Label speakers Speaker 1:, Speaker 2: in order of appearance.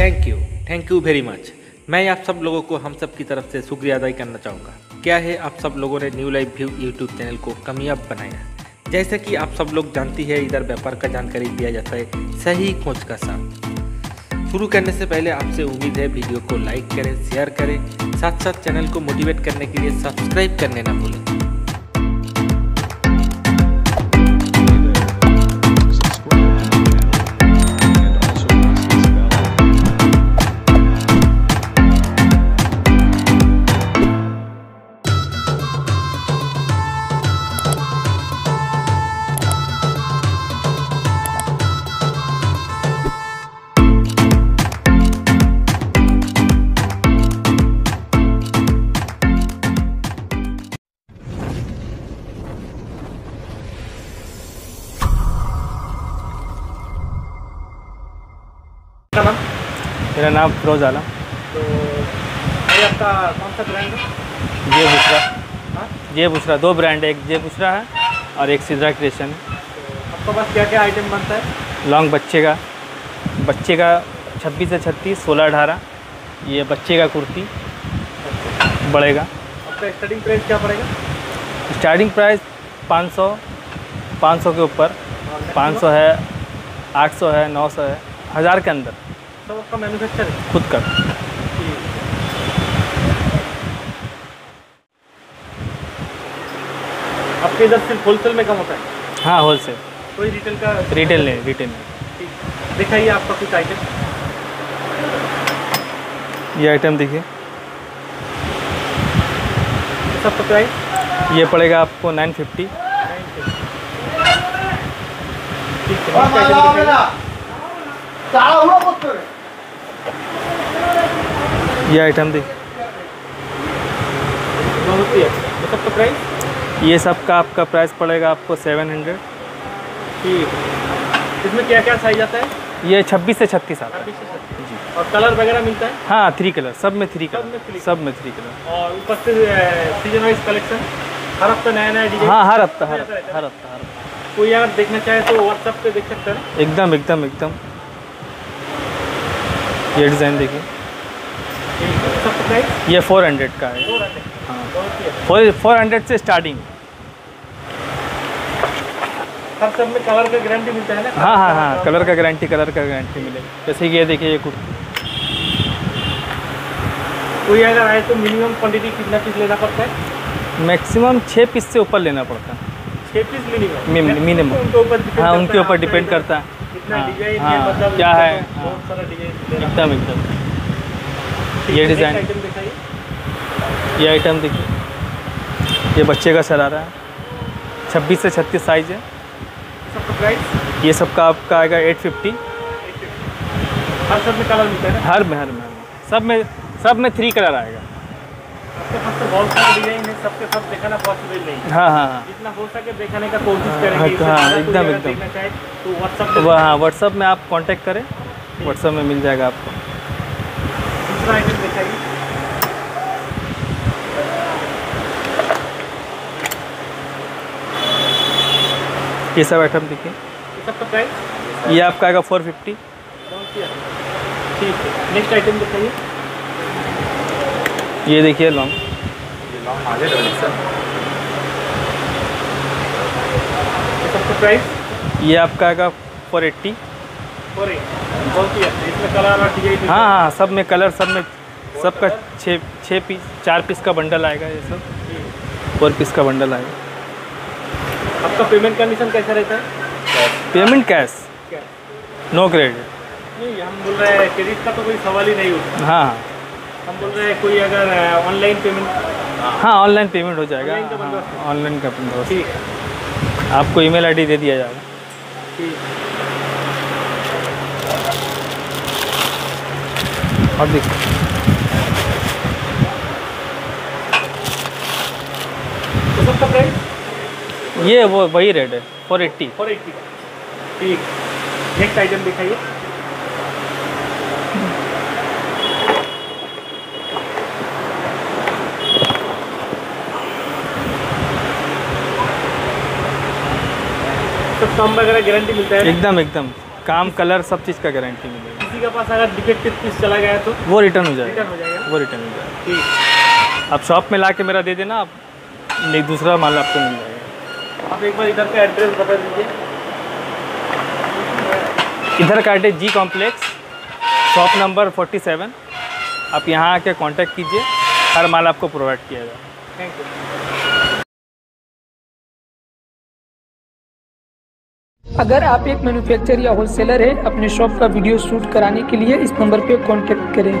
Speaker 1: Thank you thank you very much मैं आप सब लोगों को हम सब की तरफ़ से शुक्रिया अदा करना चाहूँगा। क्या है आप सब लोगों ने new life view YouTube channel को कामयाब बनाया? जैसे कि आप सब लोग जानती है, इधर व्यापार का जानकारी दिया जाता है सही खोज का साथ शुरू करने से पहले आपसे उम्मीद है वीडियो को लाइक करें शेयर करें। साथ साथ चैनल को मोटिवेट करने के लिए सब्सक्राइब करने ना भूलें।
Speaker 2: मेरा नाम फिरोज आलम।
Speaker 1: तो ये आपका कौन सा ब्रांड है?
Speaker 2: जे बुशरा।
Speaker 1: हाँ?
Speaker 2: जे बुशरा दो ब्रांड है एक जे बुशरा है और एक सिद्रा क्रिएशन।
Speaker 1: तो आपके पास क्या क्या आइटम बनता है?
Speaker 2: लॉन्ग बच्चे का। बच्चे का छब्बीस से छत्तीस सोलह अठारह। ये बच्चे का कुर्ती बढ़ेगा
Speaker 1: आपका स्टार्टिंग प्राइस क्या पड़ेगा?
Speaker 2: स्टार्टिंग प्राइस 500 500 के ऊपर।
Speaker 1: और
Speaker 2: 500 है 800 है 900 है हज़ार के अंदर।
Speaker 1: सब आपका मैन्युफैक्चर है
Speaker 2: खुद का।
Speaker 1: आपके इधर सिर्फ़ होलसेल में कम होता है?
Speaker 2: हाँ होलसेल
Speaker 1: कोई रिटेल का?
Speaker 2: रिटेल नहीं रिटेल नहीं।
Speaker 1: ठीक। दिखाइए आपका कुछ आइटम
Speaker 2: ये आइटम देखिए।
Speaker 1: सबका प्राइस?
Speaker 2: ये पड़ेगा आपको 950
Speaker 1: ठीक है।
Speaker 2: ये आइटम
Speaker 1: ये सबका प्राइस
Speaker 2: ये सब का आपका प्राइस पड़ेगा आपको 700
Speaker 1: ठीक इसमें क्या क्या साइज़ आता है?
Speaker 2: ये 26 से 36 आता है।
Speaker 1: अभी और कलर वगैरह मिलता है?
Speaker 2: हाँ थ्री कलर सब में थ्री कलर सब में थ्री कलर
Speaker 1: और ऊपर से सीज़न वाइज कलेक्शन हर हफ़्ता नया नया डिज़ाइन
Speaker 2: हाँ हर हफ़्ता हर हर हफ़्ता। हर हफ़्ता।
Speaker 1: कोई अगर देखना चाहे तो व्हाट्सएप पे देख सकते हैं
Speaker 2: एकदम एकदम एकदम। ये डिज़ाइन देखिए।
Speaker 1: है
Speaker 2: ये 400 का है।
Speaker 1: हैं
Speaker 2: हाँ
Speaker 1: ही।
Speaker 2: फोर फोर हंड्रेड से स्टार्टिंग
Speaker 1: हर सब में कलर का गारंटी मिलता है ना?
Speaker 2: हाँ हाँ हाँ कलर का गारंटी कलर का गारंटी मिलेगा। जैसे कि ये देखिए ये कुर्ती।
Speaker 1: कोई अगर आए तो मिनिमम क्वांटिटी कितना पीस लेना पड़ता है?
Speaker 2: मैक्सिमम छः पीस से ऊपर लेना पड़ता है।
Speaker 1: छः पीस मिनिमम
Speaker 2: मिन- minimum।
Speaker 1: उनके ऊपर depend
Speaker 2: हाँ उनके ऊपर डिपेंड करता है। हाँ, हाँ,
Speaker 1: है मतलब
Speaker 2: क्या है?
Speaker 1: तो
Speaker 2: हाँ, एकदम एकदम ये डिज़ाइन ये आइटम देखिए। ये बच्चे का शरारा है। छब्बीस से छत्तीस साइज़ है।
Speaker 1: सबका प्राइस
Speaker 2: ये सबका आपका आएगा एट फिफ्टी
Speaker 1: हर सब में कलर मिलता है
Speaker 2: हर में हर में सब में सब में थ्री कलर आएगा।
Speaker 1: तो है सबके सब दिखाना पॉसिबल नहीं हाँ।
Speaker 2: हाँ हाँ
Speaker 1: जितना हो सके दिखाने का कोशिश
Speaker 2: हाँ,
Speaker 1: करेंगे
Speaker 2: हाँ, एकदम, एकदम।
Speaker 1: चाहे तो व्हाट्सएप
Speaker 2: हाँ व्हाट्सअप में आप कांटेक्ट करें। व्हाट्सअप में मिल जाएगा आपको।
Speaker 1: दूसरा आइटम दिखाइए।
Speaker 2: ये सब आइटम देखिए।
Speaker 1: ये
Speaker 2: ये आपका आएगा फोर फिफ्टी
Speaker 1: ठीक है। नेक्स्ट आइटम दिखाइए।
Speaker 2: ये देखिए लॉन्ग
Speaker 1: ये सबका प्राइस
Speaker 2: ये आपका आएगा फोर एट्टी
Speaker 1: और ये बहुत इसमें कलर और डिज़ाइन
Speaker 2: हाँ हाँ सब में कलर सब में सबका छः छः पीस चार पीस का बंडल आएगा ये सब। फोर पीस का बंडल आएगा।
Speaker 1: आपका पेमेंट कंडीशन कैसा रहता है?
Speaker 2: पेमेंट कैश नो क्रेडिट
Speaker 1: नहीं हम बोल रहे हैं क्रेडिट का तो कोई सवाल ही नहीं होता
Speaker 2: हाँ। हाँ
Speaker 1: हम बोल रहे हैं कोई अगर ऑनलाइन पेमेंट
Speaker 2: हाँ ऑनलाइन पेमेंट हो जाएगा।
Speaker 1: Online का बंदोबस्त।
Speaker 2: हाँ, ऑनलाइन का
Speaker 1: ठीक है।
Speaker 2: आपको ईमेल आईडी दे दिया जाएगा।
Speaker 1: ठीक।
Speaker 2: और देखिए
Speaker 1: तो सबका प्राइस
Speaker 2: ये वो वही रेट है फोर एट्टी
Speaker 1: फोर एट्टी ठीक। नेक्स्ट आइटम दिखाइए। सब कम वगैरह गारंटी मिलता है
Speaker 2: एकदम एकदम। काम कलर सब चीज़ का गारंटी मिलेगी।
Speaker 1: किसी के पास अगर डिफेक्टिव पीस चला गया तो?
Speaker 2: वो रिटर्न हो जाएगा।
Speaker 1: रिटर्न हो जाएगा।
Speaker 2: वो रिटर्न हो जाएगा।
Speaker 1: ठीक।
Speaker 2: आप शॉप में ला के मेरा दे देना आप नहीं दूसरा माल आपको मिल जाएगा।
Speaker 1: आप एक बार इधर का एड्रेस बता दीजिए।
Speaker 2: इधर का address G complex shop number 47 आप यहाँ आके कांटेक्ट कीजिए हर माल आपको प्रोवाइड किया जाएगा।
Speaker 1: थैंक यू
Speaker 3: अगर आप एक मैन्युफैक्चरर या होलसेलर हैं, अपने शॉप का वीडियो शूट कराने के लिए इस नंबर पर कांटेक्ट करें।